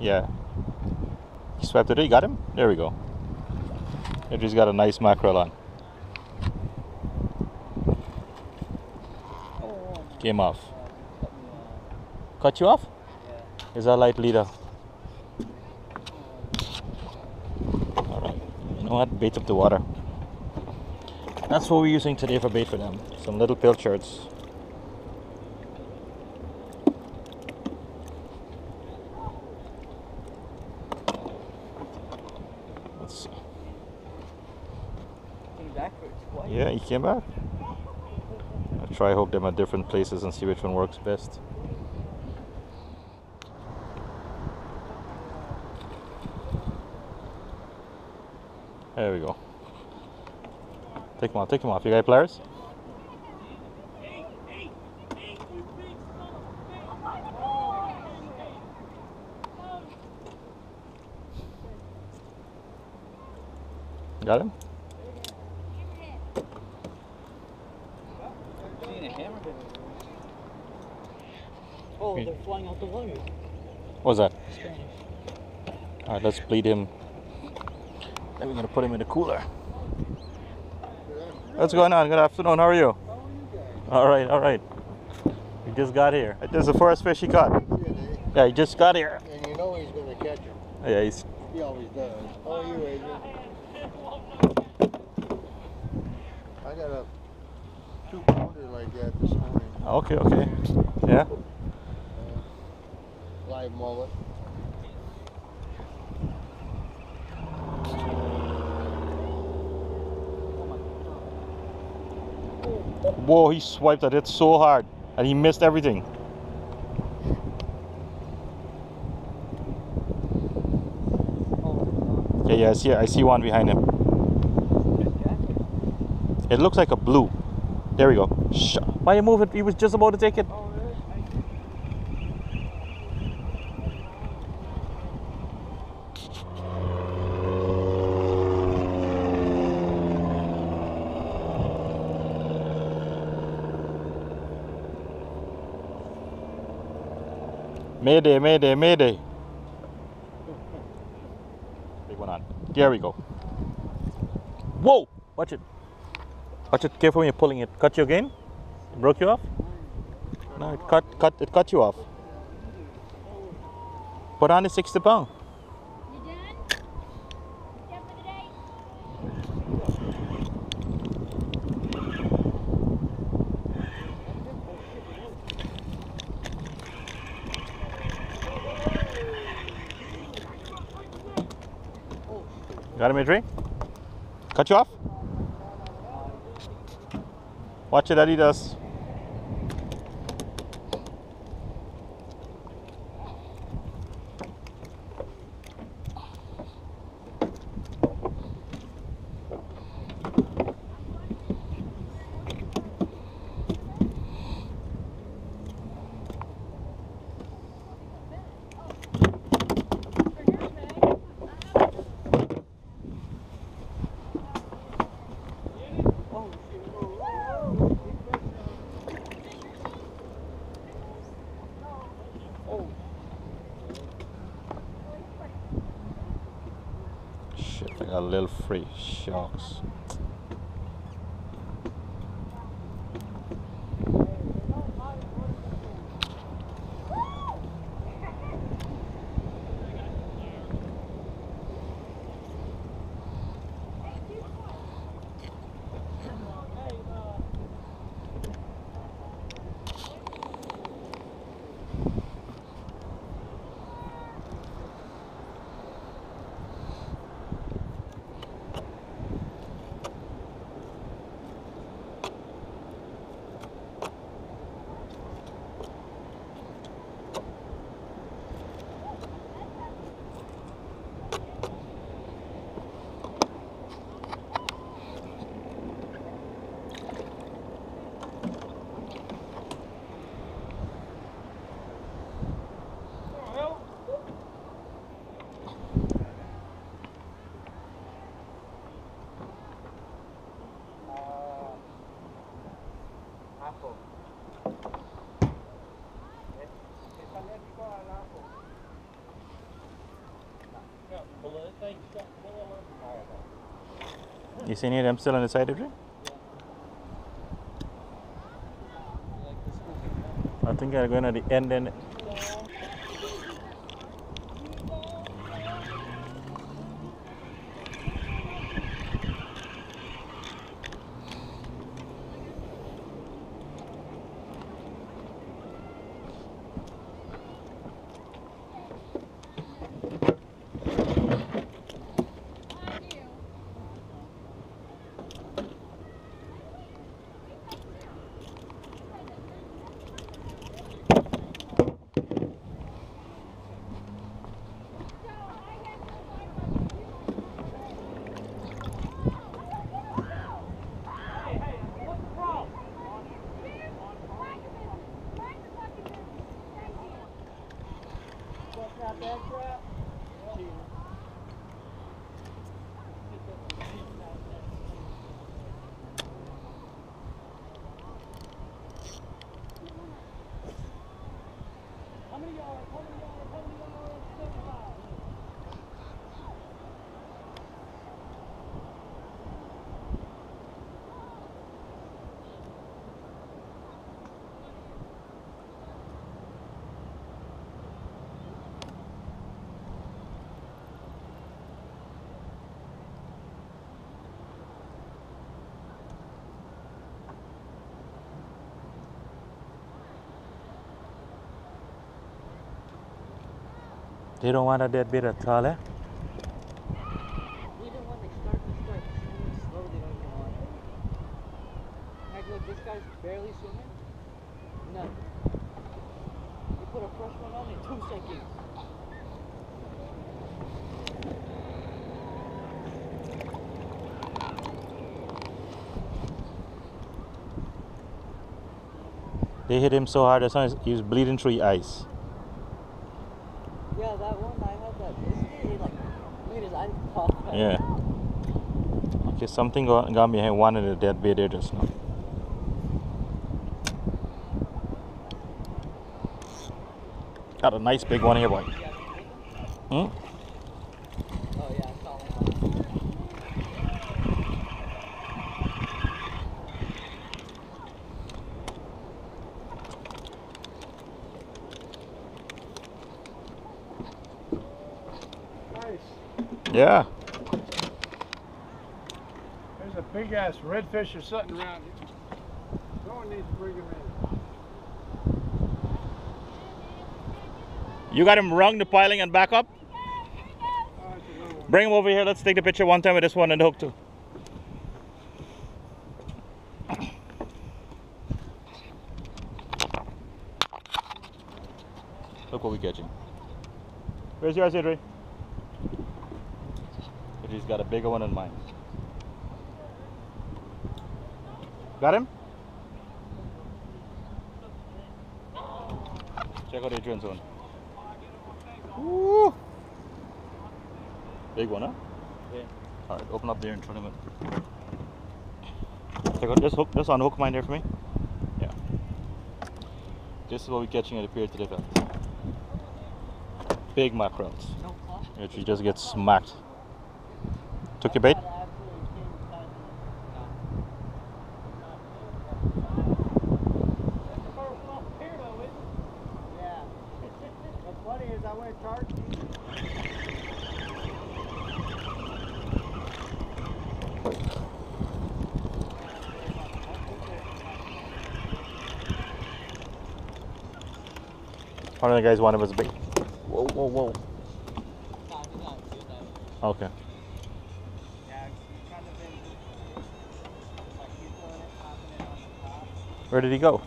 Yeah. He swept it. You got him? There we go. Idris got a nice mackerel on. Came off. Cut you off? Is that light leader? Alright. You know what? Bait up the water. That's what we're using today for bait for them. Some little pilchards. Let's see. Came backwards. Why? Yeah, he came back. I'll try hook them at different places and see which one works best. There we go. Take him off, take him off. You got pliers? Got him? Flying out the water. What was that? Spanish. Alright, let's bleed him. Then we're gonna put him in the cooler. What's going on? Good afternoon. How are you? Alright, alright. He just got here. This is the first fish he caught. Yeah, he just got here. And you know he's going to catch him. Yeah, he's He always does. How are you, Adrian? I got a two pounder like that this morning. okay, okay. Yeah. Live mullet. Whoa, he swiped at it so hard and he missed everything. Oh, Yeah, yeah, I see I see one behind him. It looks like a blue. There we go. Sh- Why you move it? He was just about to take it. Oh, Mayday, mayday, mayday. Big one on. There we go. Whoa! Watch it. Watch it. Careful when you're pulling it. Cut you again? It broke you off? No, it cut, cut, it cut you off. Put on the 60 pound. You done? Done for the day? Adri? Cut you off? Watch it, Adidas. Oh, Shit, I got a little free. Shucks. You see any of them still on the side, of school. I think I'm going at the end and they don't want a dead bit at all, eh? Even when they start to start swimming slow, they don't even want it. Like, look, this guy's barely swimming. None. You put a fresh one on in two seconds. They hit him so hard, that's why he was bleeding through his eyes. Yeah, that one I had that biscuit. He like, look at his eyes pop. out. Yeah. Okay, something got, got behind one of the dead there just now. Got a nice big one here, boy. Hmm? Yeah, I saw one. Nice. Yeah. There's a big ass redfish or something around here. Someone needs to bring him in. You got him wrong the piling and back up? It's a little one. Bring him over here. Let's take the picture one time with this one and the hook too. Look what we're catching. Where's yours, Adri? Adri's got a bigger one than mine. Got him? Check out Adrian's one. Woo! Big one, huh? Yeah. Alright, open up there and turn him in. Check out this hook, this unhook mine there for me. Yeah. This is what we're catching at the pier today, fellas. Big mackerels. No claw. Which you just get smacked. Took your bait? One of the guys wanted was bait. Whoa, whoa, whoa. Nah, he's not good at it. Okay. Yeah, he's kind of been like he's it, it on the top. Where did he go?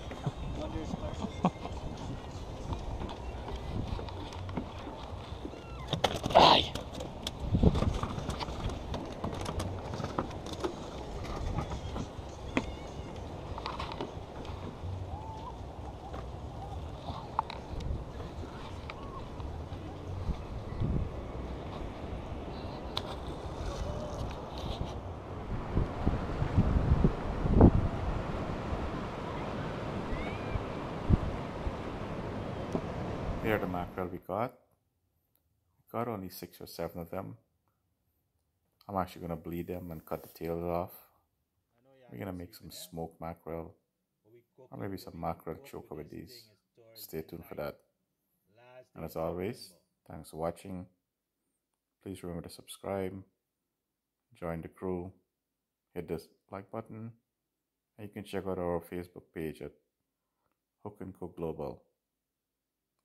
Are the mackerel we got. We got only six or seven of them. I'm actually gonna bleed them and cut the tails off. We're gonna make some smoked mackerel or maybe some mackerel choker with these. Stay tuned for that. And as always, thanks for watching. Please remember to subscribe, join the crew, hit the like button, and you can check out our Facebook page at Hook and Cook Global.